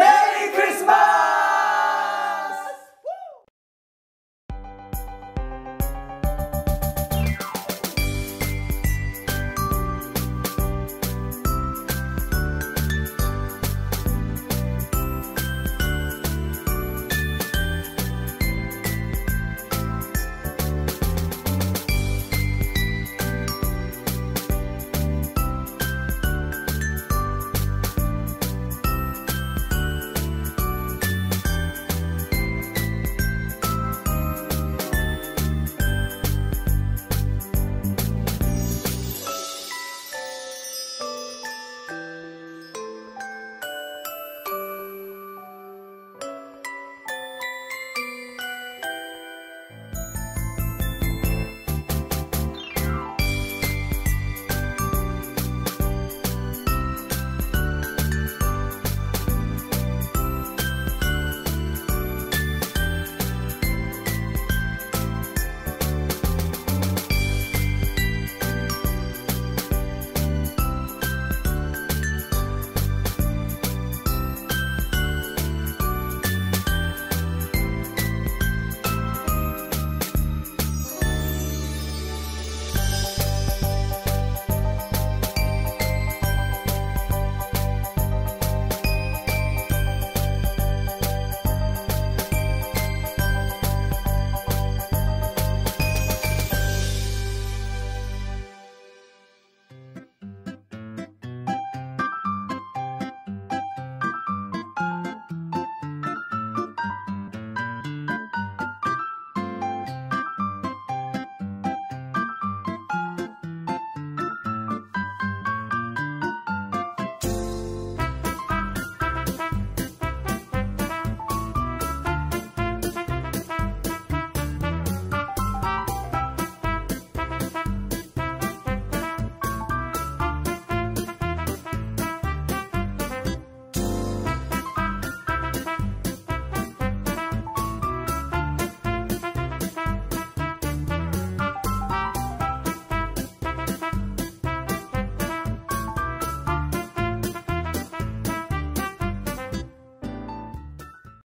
Merry Christmas!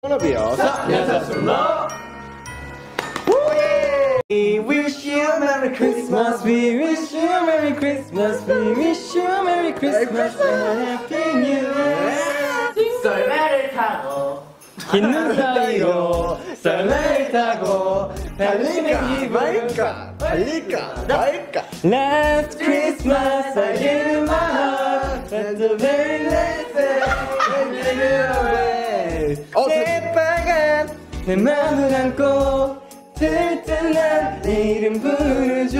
워너비요. We wish you a Merry Christmas. We wish you a Merry Christmas. We wish you a Merry Christmas and a Happy New Year. 썰매를 타고 깃는 사이로 썰매를 타고 달리는 기분. 말까 말까 말까. Last Christmas I 내 맘을 안고 들뜬한 내 이름 부르죠.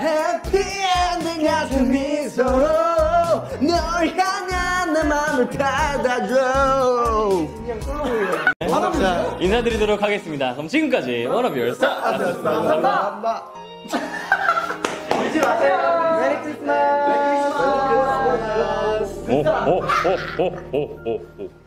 해피 엔딩 같은 미소로 널 향한 내 맘을 받아줘. 자, 인사드리도록 하겠습니다. 그럼 지금까지 wanna be your star 감사합니다. 울지 마세요. Merry Christmas. Merry Christmas. 오, 오, 오, 오, 오, 오, 오.